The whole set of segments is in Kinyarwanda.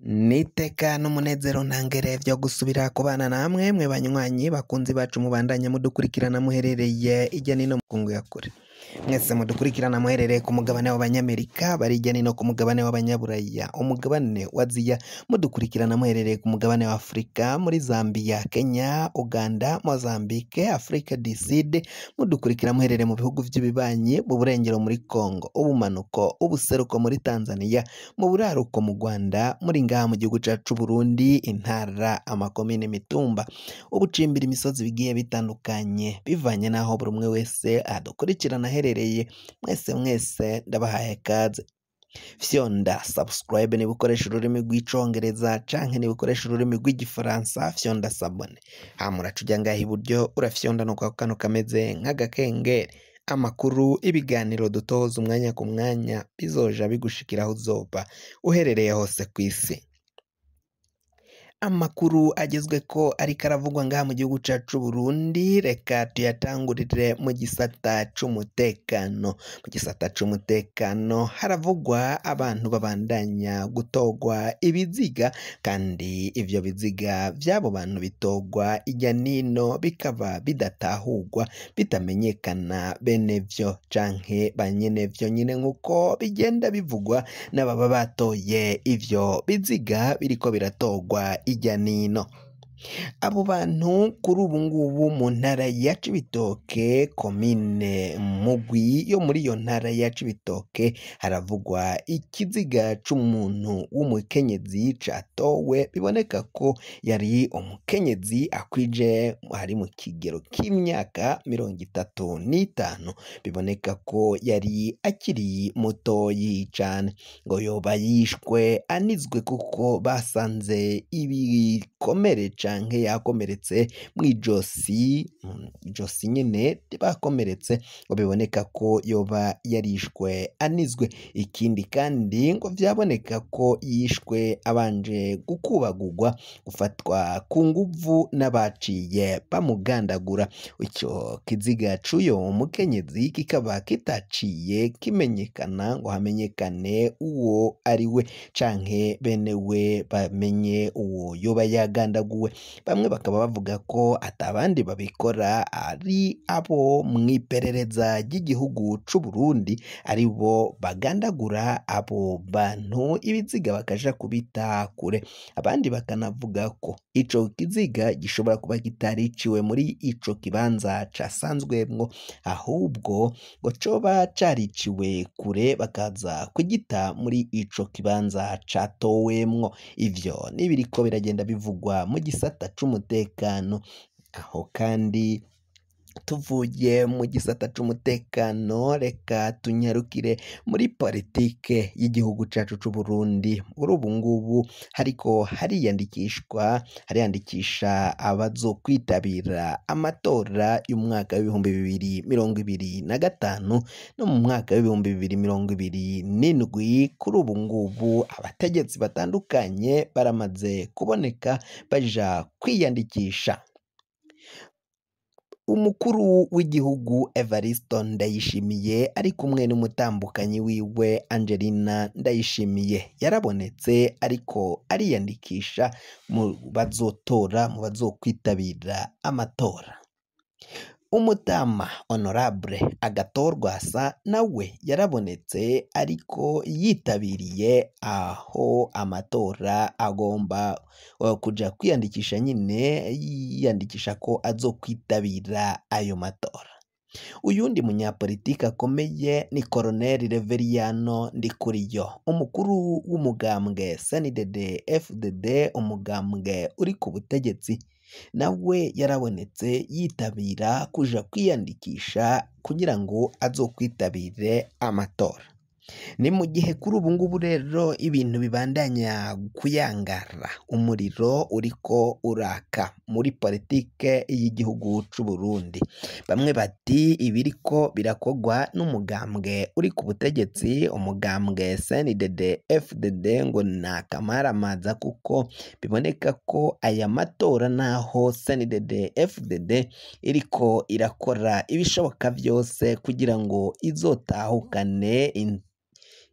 Niteka n'umunezero ntangere vyo gusubira kubana namwe mwe banywanyi bakunzi bacu mubandanya mudukurikirana muherereye irya nino mu kungu ya kure. Mwese mudukurikirana muherereye ku mugabane w'abanyamerika bari irya nino ku mugabane w'abanyaburaya umugabane wa aziya mudukurikirana muherereye ku mugabane wa afurika muri zambia kenya uganda mozambique du sud mudukurikira muherereye mu bihugu vy'ibibanyi mu burengero muri congo ubumanuko ubuseruko muri tanzania mu buraruko mu rwanda muri ngaha mu gihugu cacu Burundi intara amakomine imitumba ubucimbira imisozi bigiye bitandukanye bivanye n'aho buri umwe wese adukurikirana aherereye mwese mwese ndabahaye kaze fyonda subscribe niba ukoresha ururimi rw'icongereza canke niba ukoresha ururimi rw'igifaransa fyonda sabone. Hama uraca uja ngaha iburyo urafyonda no kwa kano kameze nk'agakengeri. Amakuru ibiganiro dutoza umwanya ku mwanya bizoja bigushikira aho uzoba. Uherereye hose ku isi. Amakuru agezweko ariko aravugwa ngaha mu gihugu cacu Burundi reka tuyatangurire mu gisata c'umutekano. Mu gisata c'umutekano haravugwa abantu babandanya gutogwa ibiziga kandi ivyo biziga vy'abo bantu bitogwa irya nino bikaba bidatahurwa bitamenyekana bene vyo canke ba nyenevyo nyine nk'uko bigenda bivugwa n'ababa batoye ivyo biziga biriko biratogwa irya nino abo bantu kuri ubu ngubu mu ntara ya Cibitoke komine Mugwi yo muri iyo ntara ya Cibitoke haravugwa ikiziga c'umuntu w'umukenyezi catowe biboneka ko yari umukenyezi akwije ari mu kigero k'imyaka mirongo itatu n'itanu. Biboneka ko yari akiri mutoyi cane. Ngo yoba yishwe anizwe kuko basanze ibikomere canke yakomeretse mw'ijosi ijosi nyene bakomeretse ngo biboneka ko yoba yarishwe anizwe. Ikindi kandi ngo vyaboneka ko yishwe abanje gukubagurwa gufatwa ku nguvu n'abaciye bamugandagura. Ico kiziga c'uyo mukenyezi kikaba kitaciye kimenyekana ngo hamenyekane uwo ari we canke bene we bamenye uwo yoba yagandaguwe. Bamwe bakaba bavuga ko atabandi babikora ari abo mw'iperereza ry'igihugu c'u Burundi ari bo bagandagura abo bantu ibiziga bakaja kubita kure. Abandi bakanavuga ko ico kiziga gishobora kuba kitariciwe muri ico kibanza casanzwemwo ahubwo ngo coba cariciwe kure bakaza kugita muri ico kibanza catowemwo. Ivyo n'ibiriko biragenda bivugwa mu gisata c'umutekano aho kandi tuvuye mu gisata c'umutekano reka tunyarukire muri politike y'igihugu cacu c'u Burundi muri ubu ngubu hariko hariyandikishwa hariyandikisha abazokwitabira amatora y'umwaka w'ibihumbi bibiri mirongo ibiri na gatanu no mu mwaka w'ibihumbi bibiri mirongo ibiri n'indwi. Kuri ubu ngubu abategetsi batandukanye baramaze kuboneka baja kwiyandikisha. Umukuru w'igihugu Evaristo Ndayishimiye ari kumwe n'umutambukanyi wiwe Angelina Ndayishimiye. Yarabonetse ariko ariyandikisha mu bazotora mu bazokwitabira amatora. Umutama honorable agatorwasa nawe yarabonetse ariko yitabiriye aho amatora agomba kuja kwiyandikisha nyine yiyandikisha ko azokwitabira ayo matora. Uyundi munyapolitiki akomeye ni koroneli Reveriyano Ndikuriyo. Umukuru w'umugambwe CNDD FDD umugambwe uri ku butegetsi. Nawe yarabonetse yitabira kuja kwiyandikisha kugira ngo azokwitabire amatora. Ni mu gihe kuri ubu ngubu rero ibintu bibandanya kuyangara. Umuriro uriko uraka muri politike y'igihugu c'u Burundi bamwe bati ibiriko birakogwa n'umugambwe uri ku butegetsi. Umugambwe CNDD FDD ngo ni akamaramaza kuko biboneka ko aya matora naho CNDD FDD iriko irakora ibishoboka vyose kugira ngo izotahukane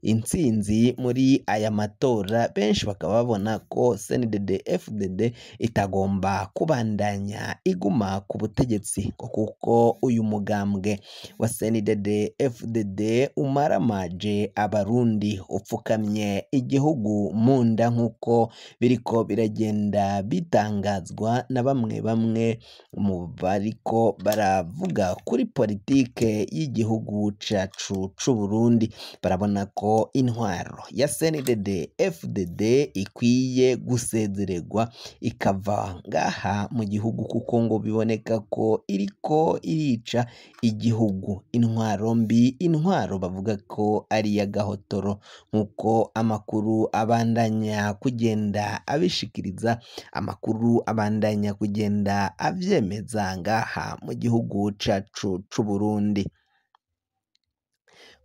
intsinzi muri aya matora. Benshi bakaba babona ko CNDD FDD itagomba kubandanya iguma ku butegetsi kuko uyu mugambwe wa CNDD FDD umaramaje abarundi. Upfukamye igihugu mu nda nk'uko biriko biragenda bitangazwa na bamwe bamwe. Mu bariko baravuga kuri politike y'igihugu cacu c'Uburundi. Barabona ko intwaro ya CNDD FDD ikwiye gusezererwa ikava ngaha mu gihugu kuko ngo biboneka ko iriko irica igihugu. Intwaro mbi intwaro bavuga ko ari iy'agahotoro nk'uko amakuru abandanya kugenda abishikiriza amakuru abandanya kugenda avyemeza ngaha mu gihugu cacu c'Uburundi.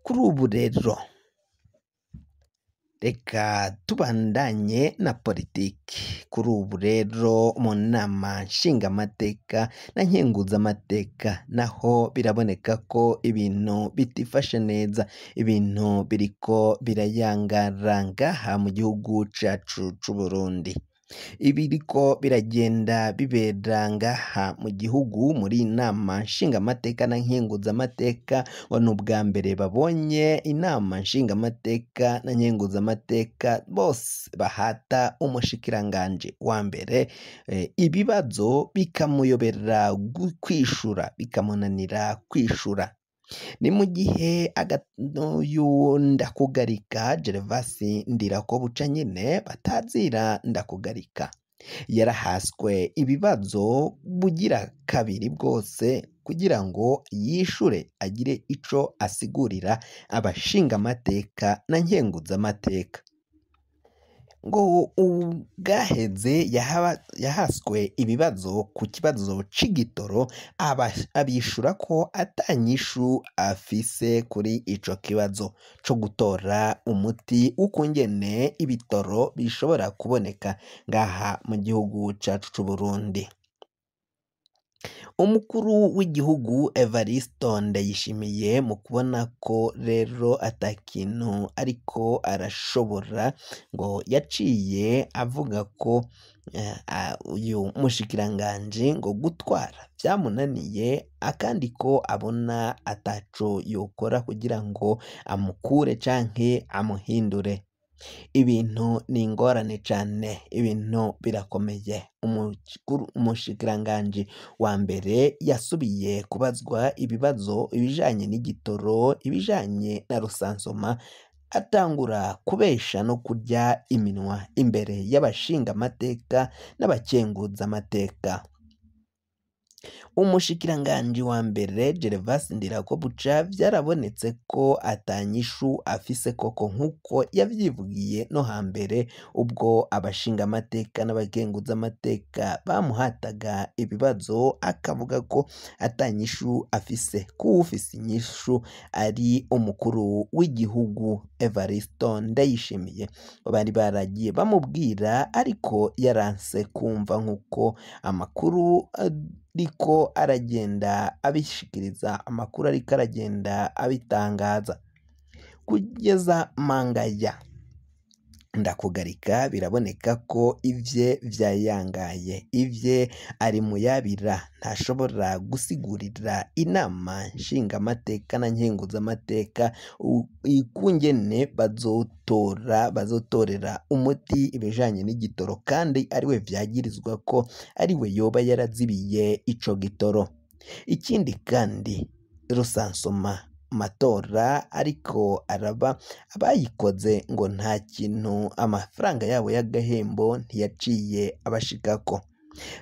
Kuri ubu rero reka tubandanye na politiki. Kuri ubu rero mu nama nshingamateka na nkenguzamateka naho biraboneka ko ibintu bitifashe neza. Ibintu biriko birayangara ngaha mu gihugu cacu c'Uburundi. Ibiriko biragenda bibera ngaha mu gihugu muri inama nshingamateka na nkenguzamateka ngo ni ubwa mbere babonye inama nshingamateka na nkenguzamateka bose bahata umushikiranganji wa mbere eh, ibibazo bikamuyobera kwishura bikamunanira kwishura. Ni mu gihe uyu ndakugarika Gervasi Ndirakobuca nyine batazira ndakugarika. Yarahaswe ibibazo bugira kabiri bwose kugira ngo yishure agire ico asigurira abashingamateka na nkenguzamateka ngo ubwaheze yahaba- yahaswe ibibazo ku kibazo c'igitoro abishura ko atanyishu afise kuri ico kibazo co gutora umuti w'ukungene ibitoro bishobora kuboneka. Ngaha mu gihugu cacu c'Uburundi. Umukuru w'igihugu Evaristo Ndayishimiye mu kubona ko rero atakintu ariko arashobora ngo yaciye avuga ko eh, uyu mushikiranganji ngo gutwara byamunaniye akandi ko abona ataco yokora kugira ngo amukure canke amuhindure. Ibintu ni ingorane cane ibintu birakomeye. Umushikiranganji wa mbere yasubiye kubazwa ibibazo ibijanye n'igitoro ibijanye na rusansoma atangura kubesha no kurya iminwa imbere y'abashingamateka n'abakenguzamateka umushikiranganji wa mbere Gervas Ndirakobuca byarabonetse ko atanyishu afise koko nk'uko yavyivugiye no hambere ubwo abashingamateka n'abakenguzamateka bamuhataga ibibazo akavuga ko atanyishu afise. Ko ufise inyishu ari umukuru w'igihugu Evaristo Ndayishimiye. Bari baragiye bamubwira ariko yaranse kumva nk'uko amakuru ariko aragenda abishikiriza amakuru ariko aragenda abitangaza. Kugeza mangaya ndakugarika biraboneka ko ivye vyayangaye ivye ari muyabira ntashobora gusigurira inama nshingamateka na nkenguzamateka. Ikungene bazotora bazotorera umuti ibijanye n'igitoro kandi ari we vyagirizwa ko ari we yoba yarazibiye ico gitoro. Ikindi kandi rusansoma matora ariko araba abayikoze ngo nta kintu amafaranga yabo y'agahembo ntiyaciye abashikako.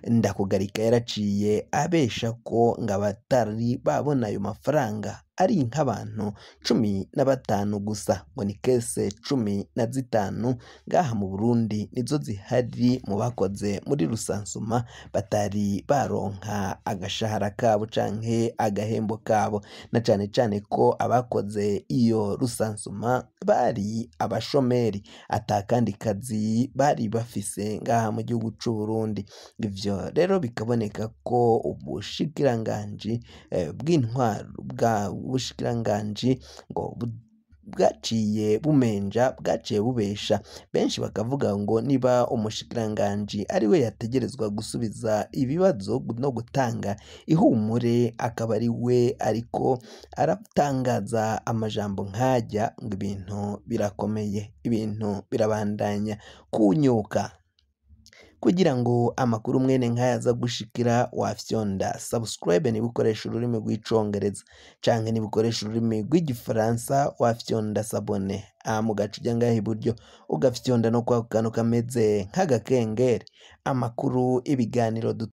Ndakugarika yaraciye abesha ko ngo abatari babona ayo mafaranga. Ari nk'abantu cumi na batanu gusa. Ngo ni kese cumi na zitanu. Ngaha mu Burundi nizo zihari mu bakoze muri rusansuma batari baronka agashahara kabo canke agahembo kabo. Na cane cane ko abakoze iyo rusansuma bari abashomeri. Ata kandi kazi bari bafise ngaha mu gihugu c'u Burundi. Ivyo rero bikaboneka ko ubushikiranganji eh, bw'intwaro bwa bushikiranganji ngo bwaciye bumenja bwaciye bubesha. Benshi bakavuga ngo niba umushikiranganji ari we yategerezwa gusubiza ibibazo no gutanga ihumure akaba ari we ariko aratangaza amajambo nkajya ngo ibintu birakomeye ibintu birabandanya kunyuka. Kugira ngo amakuru mwene nk'aya aza gushikira wafyonda. Subscribe niba ukoresha ururimi rw'icongereza canke niba ukoresha ururimi rw'igifaransa wafyonda sabone. Aha mu gace ujya ngaha iburyo ugafyonda no kwa kantu kameze nk'agakengeri. Amakuru ibiganiro